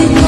you.